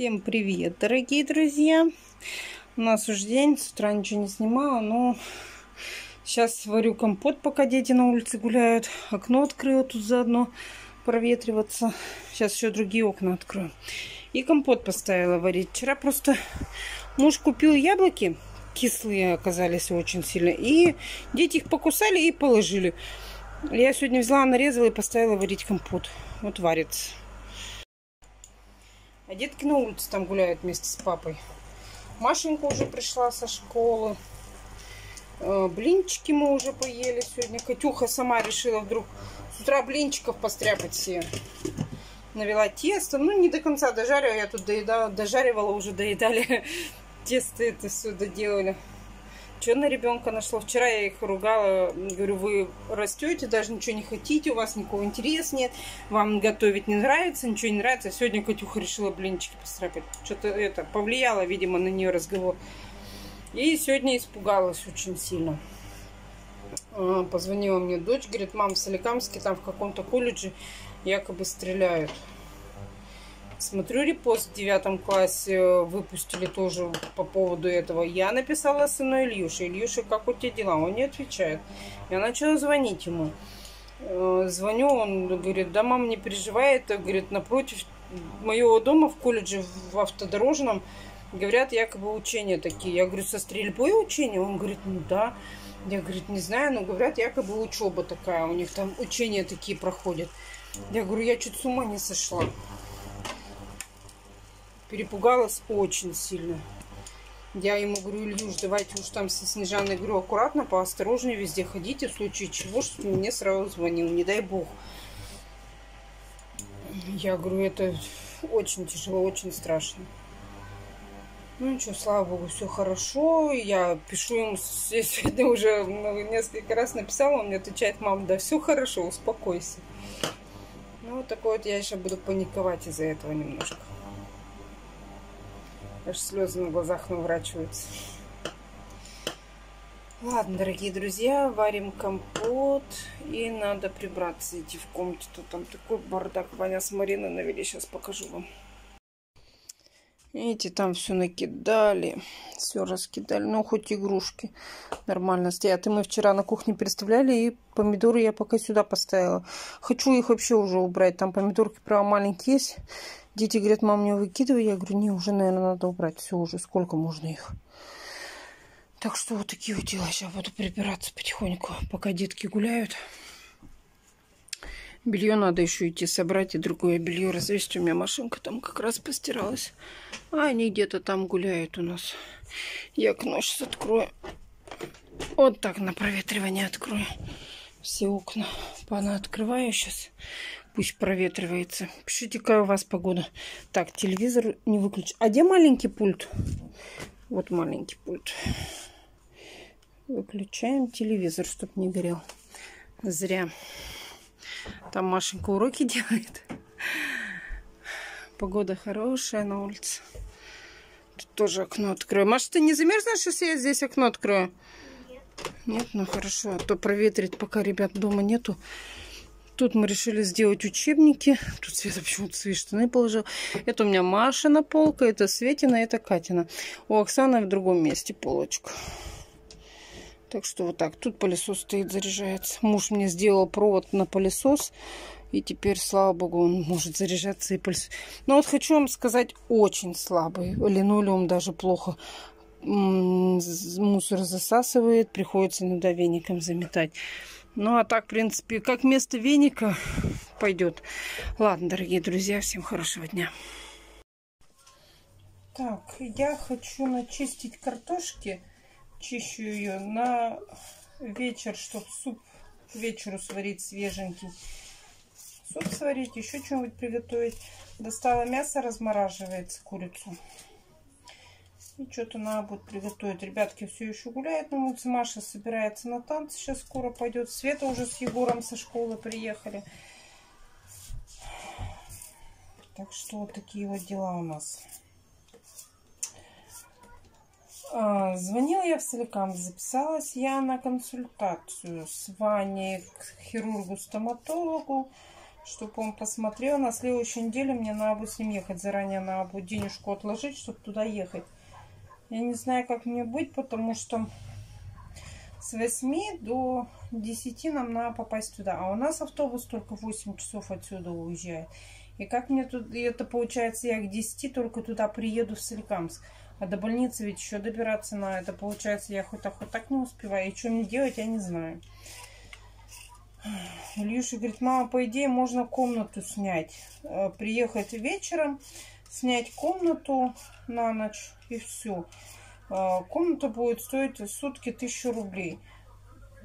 Всем привет, дорогие друзья! У нас уже день, с утра ничего не снимала, но сейчас варю компот, пока дети на улице гуляют. Окно открыла тут заодно проветриваться. Сейчас еще другие окна открою. И компот поставила варить. Вчера просто муж купил яблоки, кислые оказались очень сильно. И дети их покусали и положили. Я сегодня взяла, нарезала и поставила варить компот. Вот варится. А детки на улице там гуляют вместе с папой. Машенька уже пришла со школы. Э, блинчики мы уже поели сегодня. Катюха сама решила вдруг с утра блинчиков постряпать все. Навела тесто. Ну, не до конца дожарила. Я тут доедала, дожаривала, уже доедали. Тесто это все доделали. Что на ребенка нашло? Вчера я их ругала, говорю, вы растете, даже ничего не хотите, у вас никакого интереса нет, вам готовить не нравится, ничего не нравится. Сегодня Катюха решила блинчики пострапать. Что-то это повлияло, видимо, на нее разговор. И сегодня испугалась очень сильно. А, позвонила мне дочь, говорит, мам, в Соликамске там в каком-то колледже якобы стреляют. Смотрю репост в девятом классе э, выпустили тоже по поводу этого. Я написала сыну Ильюше. Ильюша, как у тебя дела? Он не отвечает. Я начала звонить ему. Э, звоню, он говорит, да, мам, не переживай, это, говорит, напротив моего дома в колледже в автодорожном говорят, якобы учения такие. Я говорю, со стрельбой учения? Он говорит, ну да. Я, говорит, не знаю, но говорят, якобы учеба такая, у них там учения такие проходят. Я говорю, я чуть с ума не сошла. Перепугалась очень сильно. Я ему говорю, Ильюш, давайте уж там со Снежаной, говорю, аккуратно, поосторожнее везде ходите, в случае чего, что мне сразу звонил, не дай бог. Я говорю, это очень тяжело, очень страшно. Ну что, слава богу, все хорошо. Я пишу ему, я сегодня уже несколько раз написала, он мне отвечает, мам, да все хорошо, успокойся. Ну вот такой вот я еще буду паниковать из-за этого немножко. Аж слезы на глазах наворачиваются. Ладно, дорогие друзья, варим компот. И надо прибраться, идти в комнату. Там такой бардак. Ваня с Мариной навели. Сейчас покажу вам. Видите, там все накидали. Все раскидали. Ну, хоть игрушки нормально стоят. И мы вчера на кухне представляли. И помидоры я пока сюда поставила. Хочу их вообще уже убрать. Там помидорки прямо маленькие есть. Дети говорят, мам, не выкидывай. Я говорю, не, уже, наверное, надо убрать. Все уже, сколько можно их. Так что вот такие вот дела. Сейчас буду прибираться потихоньку, пока детки гуляют. Белье надо еще идти собрать и другое белье развесить. У меня машинка там как раз постиралась. А они где-то там гуляют у нас. Я окно сейчас открою. Вот так на проветривание открою. Все окна. Пана открываю сейчас. Пусть проветривается. Пишите, какая у вас погода. Так, телевизор не выключу. А где маленький пульт? Вот маленький пульт. Выключаем телевизор, чтобы не горел. Зря. Там Машенька уроки делает. Погода хорошая на улице. Тут тоже окно открою. Маша, ты не замерзнешь, если я здесь окно открою? Нет. Нет? Ну хорошо. А то проветрить, пока ребят дома нету. Тут мы решили сделать учебники. Тут Света почему-то свои штаны положил. Это у меня Машина полка, это Светина, это Катина. У Оксаны в другом месте полочка. Так что вот так. Тут пылесос стоит, заряжается. Муж мне сделал провод на пылесос. И теперь, слава богу, он может заряжаться и пылесос. Но вот хочу вам сказать, очень слабый. Линолеум даже плохо мусор засасывает. Приходится иногда веником заметать. Ну, а так, в принципе, как место веника пойдет. Ладно, дорогие друзья, всем хорошего дня. Так, я хочу начистить картошки. Чищу ее на вечер, чтобы суп к вечеру сварить свеженький. Суп сварить, еще что-нибудь приготовить. Достала мясо, размораживается курицу. И что-то надо будет приготовить. Ребятки все еще гуляют на улице. Маша собирается на танцы. Сейчас скоро пойдет. Света уже с Егором со школы приехали. Так что вот такие вот дела у нас. А, звонила я в Соликам, записалась я на консультацию с Ваней к хирургу-стоматологу, чтобы он посмотрел. На следующей неделе мне надо с ним ехать. Заранее надо будет денежку отложить, чтобы туда ехать. Я не знаю, как мне быть, потому что с 8 до 10 нам надо попасть туда. А у нас автобус только 8 часов отсюда уезжает. И как мне тут, это получается, я к 10 только туда приеду в Соликамск. А до больницы ведь еще добираться на это. Получается, я хоть так, хоть так не успеваю. И что мне делать, я не знаю. Ильюша говорит, мама, по идее, можно комнату снять. Э, приехать вечером, снять комнату на ночь и все. Э, комната будет стоить сутки тысячу рублей.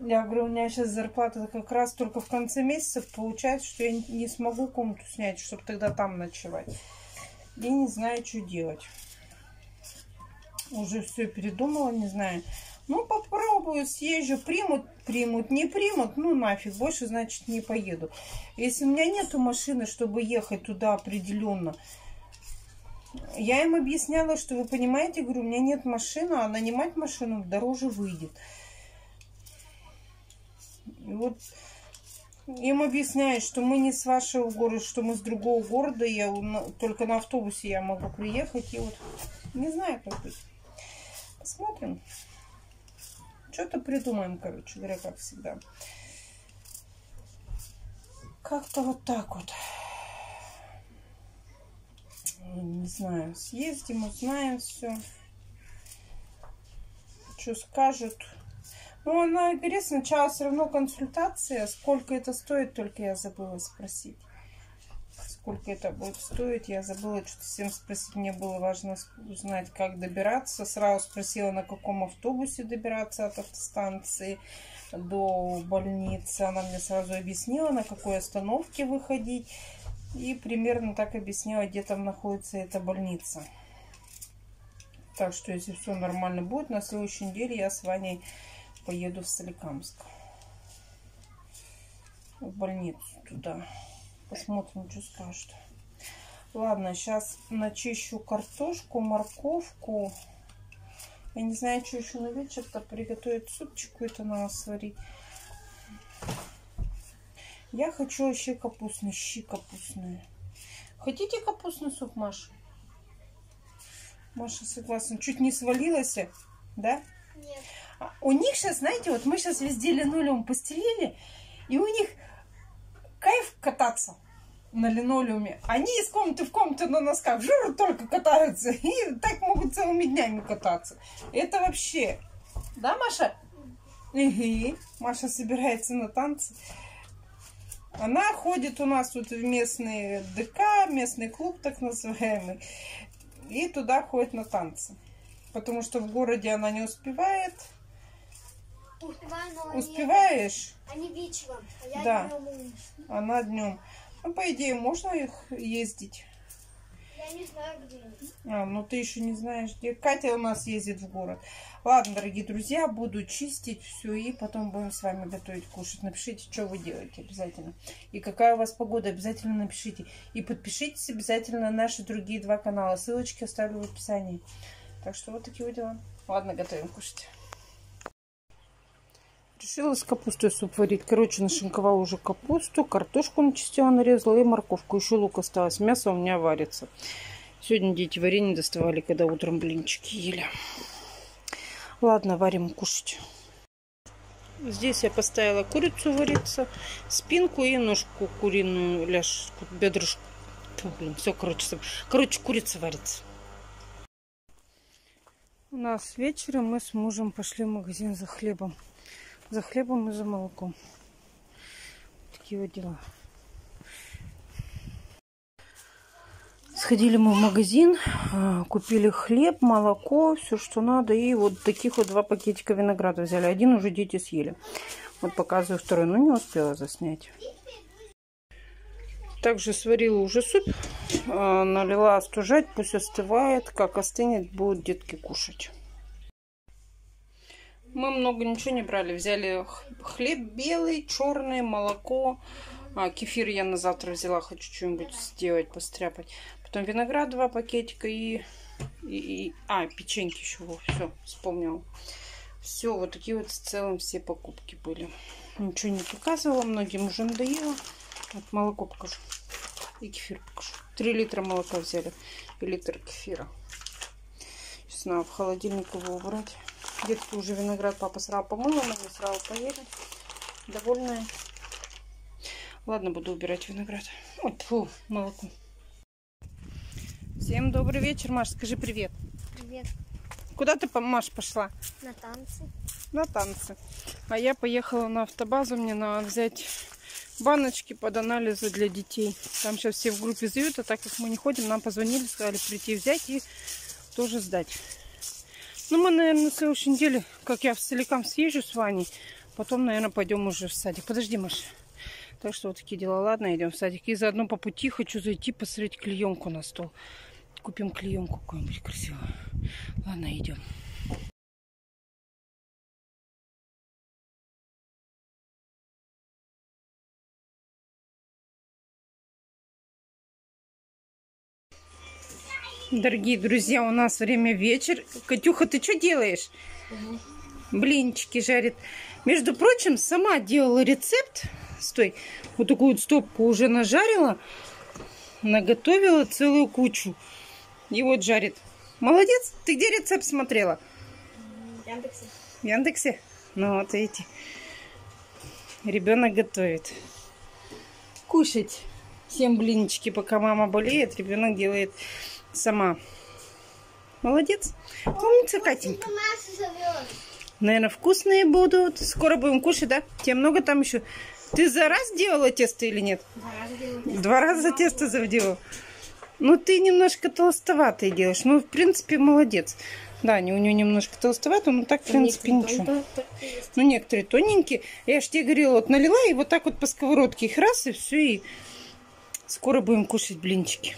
Я говорю, у меня сейчас зарплата как раз только в конце месяца. Получается, что я не смогу комнату снять, чтобы тогда там ночевать. И не знаю, что делать. Уже все передумала, не знаю. Ну, попробую, съезжу, примут, примут, не примут, ну нафиг, больше, значит, не поеду. Если у меня нету машины, чтобы ехать туда определенно, я им объясняла, что вы понимаете, говорю, у меня нет машины, а нанимать машину дороже выйдет. И вот им объясняют, что мы не с вашего города, что мы с другого города, я только на автобусе я могу приехать. И вот не знаю, как быть. Посмотрим. Что-то придумаем, короче говоря, как всегда. Как-то вот так вот. Не знаю, съездим, узнаем все. Что скажут. Ну, она говорит, сначала все равно консультация. Сколько это стоит, только я забыла спросить сколько это будет стоить. Я забыла что-то всем спросить. Мне было важно узнать, как добираться. Сразу спросила, на каком автобусе добираться от автостанции до больницы. Она мне сразу объяснила, на какой остановке выходить. И примерно так объяснила, где там находится эта больница. Так что, если все нормально будет, на следующей неделе я с Ваней поеду в Соликамск. В больницу туда. Посмотрим, что скажет. Ладно, сейчас начищу картошку, морковку. Я не знаю, что еще на вечер-то приготовить. Супчику это надо сварить. Я хочу вообще капустный, щи капустные. Хотите капустный суп, Маша? Маша согласна. Чуть не свалилась, да? Нет. А у них сейчас, знаете, вот мы сейчас везде линолеум постелили, и у них кайф кататься на линолеуме. Они из комнаты в комнату на носках жрут только катаются. И так могут целыми днями кататься. Это вообще... Да, Маша? Угу. Маша собирается на танцы. Она ходит у нас тут в местный ДК, местный клуб так называемый. И туда ходит на танцы. Потому что в городе она не успевает. Успеваю, но Успеваешь? Они, они вечером, а я Да. днем. Она днем. Ну, по идее, можно их ездить. А, ну ты еще не знаешь, где. Катя у нас ездит в город. Ладно, дорогие друзья, буду чистить все и потом будем с вами готовить, кушать. Напишите, что вы делаете обязательно. И какая у вас погода, обязательно напишите. И подпишитесь обязательно на наши другие два канала. Ссылочки оставлю в описании. Так что вот такие вот дела. Ладно, готовим кушать. Решила с капустой суп варить. Короче, нашинковала уже капусту, картошку начистила, нарезала и морковку. Еще лук осталось. Мясо у меня варится. Сегодня дети варенье доставали, когда утром блинчики ели. Ладно, варим кушать. Здесь я поставила курицу вариться, спинку и ножку куриную, ляжку, бедрышку. Фу, блин, все, короче, короче, курица варится. У нас вечером мы с мужем пошли в магазин за хлебом. За хлебом и за молоком. Такие вот дела. Сходили мы в магазин, а, купили хлеб, молоко, все, что надо. И вот таких вот два пакетика винограда взяли. Один уже дети съели. Вот показываю второй, но не успела заснять. Также сварила уже суп, а, налила остужать, пусть остывает. Как остынет, будут детки кушать. Мы много ничего не брали. Взяли хлеб белый, черный, молоко. А, кефир я на завтра взяла. Хочу что-нибудь сделать, постряпать. Потом виноград два пакетика и... и, и а, печеньки еще. Все, вспомнила. Все, вот такие вот в целом все покупки были. Ничего не показывала. Многим уже надоело. Вот молоко покажу. И кефир покажу. Три литра молока взяли. И литр кефира. Сейчас надо в холодильник его убрать. Детки уже виноград папа сразу помыла, мы сразу поели. Довольная. Ладно, буду убирать виноград. Ой, фу, молоко. Всем добрый вечер, Маш. Скажи привет. Привет. Куда ты, Маш, пошла? На танцы. На танцы. А я поехала на автобазу. Мне надо взять баночки под анализы для детей. Там сейчас все в группе сдают, а так как мы не ходим, нам позвонили, сказали прийти взять и тоже сдать. Ну, мы, наверное, на следующей неделе, как я в целиком съезжу с Ваней, потом, наверное, пойдем уже в садик. Подожди, Маша. Так что вот такие дела. Ладно, идем в садик. И заодно по пути хочу зайти посмотреть клеенку на стол. Купим клеенку какую-нибудь красивую. Ладно, идем. Дорогие друзья, у нас время вечер. Катюха, ты что делаешь? Блинчики жарит. Между прочим, сама делала рецепт. Стой, вот такую вот стопку уже нажарила. Наготовила целую кучу. И вот жарит. Молодец. Ты где рецепт смотрела? В Яндексе. В Яндексе? Ну вот эти. Ребенок готовит. Кушать. Всем блинчики, пока мама болеет, ребенок делает сама. Молодец. Умница, Катенька. Наверное, вкусные будут. Скоро будем кушать, да? Тебе много там еще? Ты за раз делала тесто или нет? Два раза делала. Два раза тесто завделала. Ну, ты немножко толстоватый делаешь. Ну, в принципе, молодец. Да, не у нее немножко толстовато, но так, в принципе, ничего. Ну, некоторые тоненькие. Я же тебе говорила, вот налила и вот так вот по сковородке их раз, и все, и скоро будем кушать блинчики.